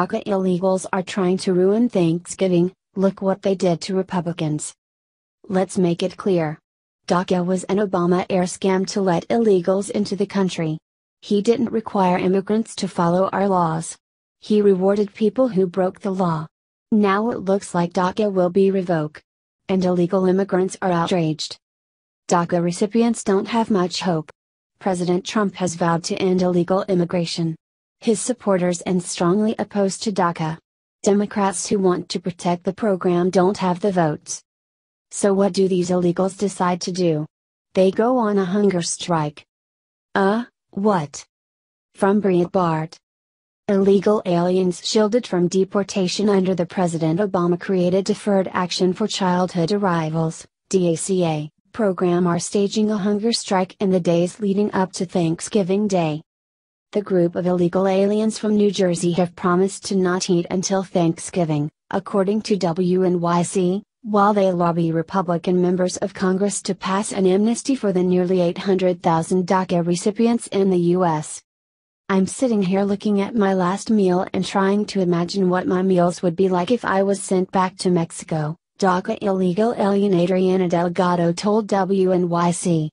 DACA illegals are trying to ruin Thanksgiving, look what they did to Republicans. Let's make it clear. DACA was an Obama era scam to let illegals into the country. He didn't require immigrants to follow our laws. He rewarded people who broke the law. Now it looks like DACA will be revoked. And illegal immigrants are outraged. DACA recipients don't have much hope. President Trump has vowed to end illegal immigration. His supporters and strongly opposed to DACA. Democrats who want to protect the program don't have the votes. So what do these illegals decide to do? They go on a hunger strike. Uh, what? From Breitbart. Bart. Illegal aliens shielded from deportation under the President Obama created Deferred Action for Childhood Arrivals, DACA, program are staging a hunger strike in the days leading up to Thanksgiving Day. The group of illegal aliens from New Jersey have promised to not eat until Thanksgiving, according to WNYC, while they lobby Republican members of Congress to pass an amnesty for the nearly 800,000 DACA recipients in the U.S. I'm sitting here looking at my last meal and trying to imagine what my meals would be like if I was sent back to Mexico, DACA illegal alien Adriana Delgado told WNYC.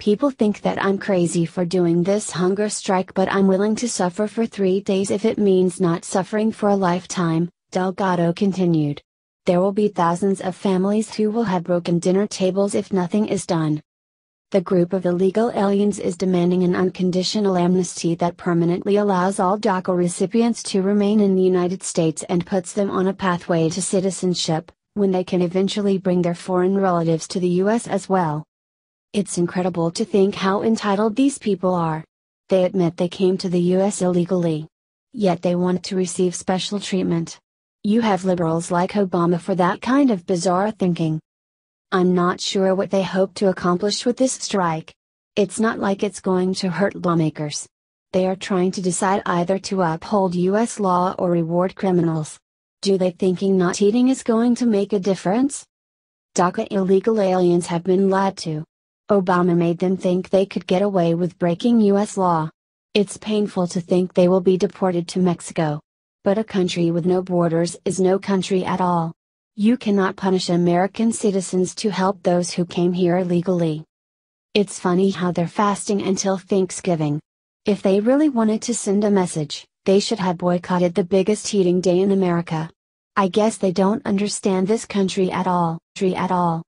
People think that I'm crazy for doing this hunger strike, but I'm willing to suffer for three days if it means not suffering for a lifetime, Delgado continued. There will be thousands of families who will have broken dinner tables if nothing is done. The group of illegal aliens is demanding an unconditional amnesty that permanently allows all DACA recipients to remain in the United States and puts them on a pathway to citizenship, when they can eventually bring their foreign relatives to the U.S. as well. It's incredible to think how entitled these people are. They admit they came to the U.S. illegally. Yet they want to receive special treatment. You have liberals like Obama for that kind of bizarre thinking. I'm not sure what they hope to accomplish with this strike. It's not like it's going to hurt lawmakers. They are trying to decide either to uphold US law or reward criminals. Do they thinking not eating is going to make a difference? DACA illegal aliens have been lied to. Obama made them think they could get away with breaking US law. It's painful to think they will be deported to Mexico. But a country with no borders is no country at all. You cannot punish American citizens to help those who came here illegally. It's funny how they're fasting until Thanksgiving. If they really wanted to send a message, they should have boycotted the biggest eating day in America. I guess they don't understand this country at all, at all.